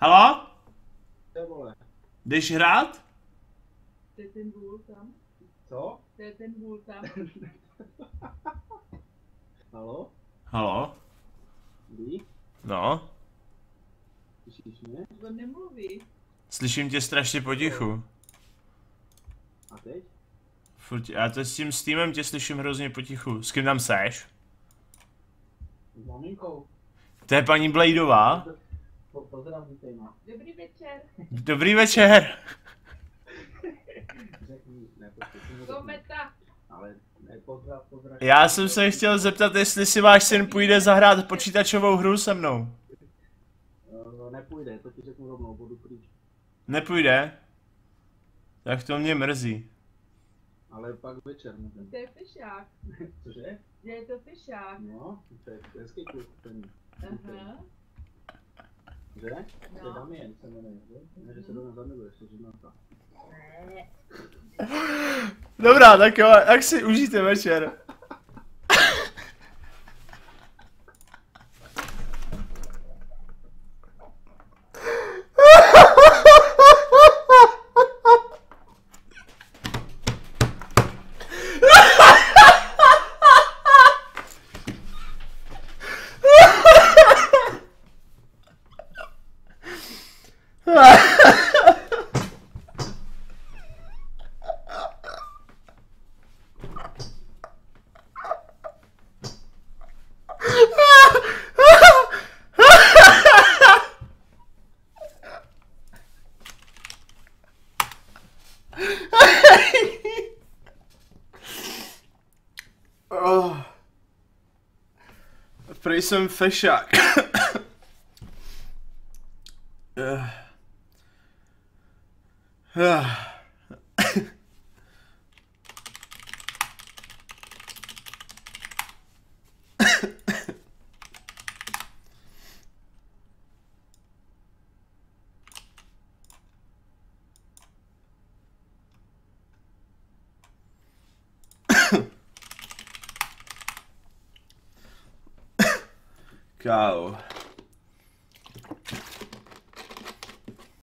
Halo? To vole. Jdeš hrát? To je ten vůl tam. Co? To je ten vůl tam. Halo? Halo? Ví? No? Slyšíš mě? On nemluví. Slyším tě strašně potichu. A teď? Furt, já to s tím Steamem tě slyším hrozně potichu. S kým tam seš? S maminkou. To je paní Bladeová. Po, pozdrav Vítejma. Dobrý večer. Dobrý večer. Řekni, ne. Kometa. Ale ne, pozdrav, pozdrav. Já jsem se chtěl zeptat, jestli si váš syn půjde zahrát počítačovou hru se mnou. Uh, nepůjde, to ti řeknu rovnou, budu pryč. Nepůjde? Tak to mě mrzí. Ale pak večer můžem. To je fešák. Cože? Je to fešák. No, to je to je hezký kluk, ten. Aha. Že? To je No. Damien se jmenuje, že? Ne, že se do nás zamiluje, že ženata. Dobrá, tak jo, tak si užijte večer. Oh. Pray some fish shack. uh. Uh. go.